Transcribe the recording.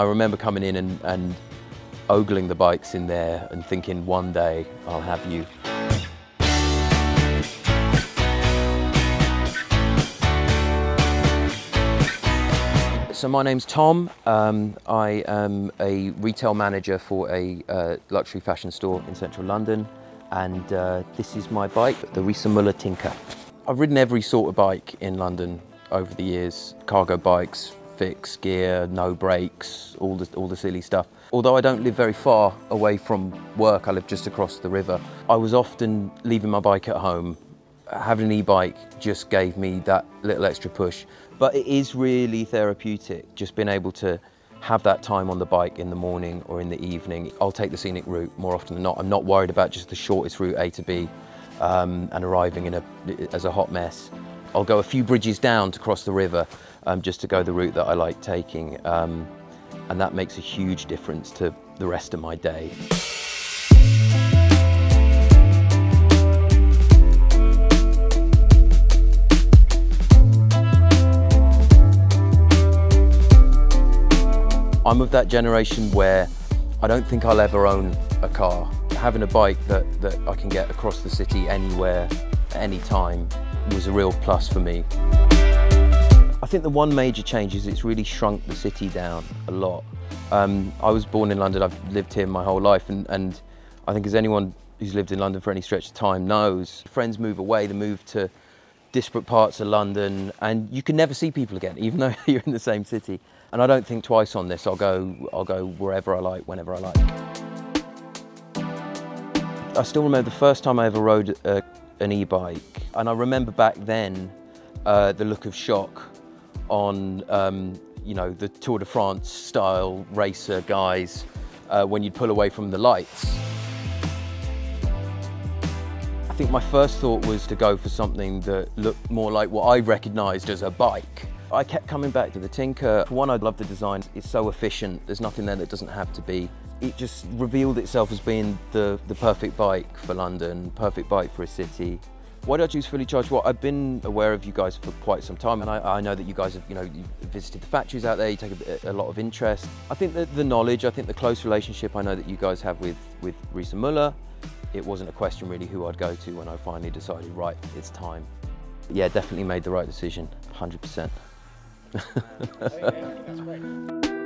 I remember coming in and, and ogling the bikes in there and thinking one day I'll have you. So my name's Tom. Um, I am a retail manager for a uh, luxury fashion store in central London and uh, this is my bike, the Riese Müller Tinker. I've ridden every sort of bike in London over the years, cargo bikes, fixed gear, no brakes, all the, all the silly stuff. Although I don't live very far away from work, I live just across the river, I was often leaving my bike at home. Having an e-bike just gave me that little extra push. But it is really therapeutic, just being able to have that time on the bike in the morning or in the evening. I'll take the scenic route more often than not. I'm not worried about just the shortest route A to B um, and arriving in a, as a hot mess. I'll go a few bridges down to cross the river um, just to go the route that I like taking. Um, and that makes a huge difference to the rest of my day. I'm of that generation where I don't think I'll ever own a car. Having a bike that, that I can get across the city anywhere, any time, was a real plus for me. I think the one major change is it's really shrunk the city down a lot. Um, I was born in London, I've lived here my whole life, and, and I think as anyone who's lived in London for any stretch of time knows, friends move away, they move to disparate parts of London, and you can never see people again, even though you're in the same city. And I don't think twice on this. I'll go, I'll go wherever I like, whenever I like. I still remember the first time I ever rode a, an e-bike, and I remember back then uh, the look of shock on, um, you know, the Tour de France style racer guys uh, when you'd pull away from the lights. I think my first thought was to go for something that looked more like what I recognised as a bike. I kept coming back to the Tinker. For one, I love the design. It's so efficient. There's nothing there that doesn't have to be. It just revealed itself as being the, the perfect bike for London, perfect bike for a city. Why did I choose fully charged? Well, I've been aware of you guys for quite some time, and I, I know that you guys have, you know, visited the factories out there. You take a, a, lot of interest. I think that the knowledge, I think the close relationship I know that you guys have with with Riese Müller, it wasn't a question really who I'd go to when I finally decided, right, it's time. Yeah, definitely made the right decision, 100%. That's great.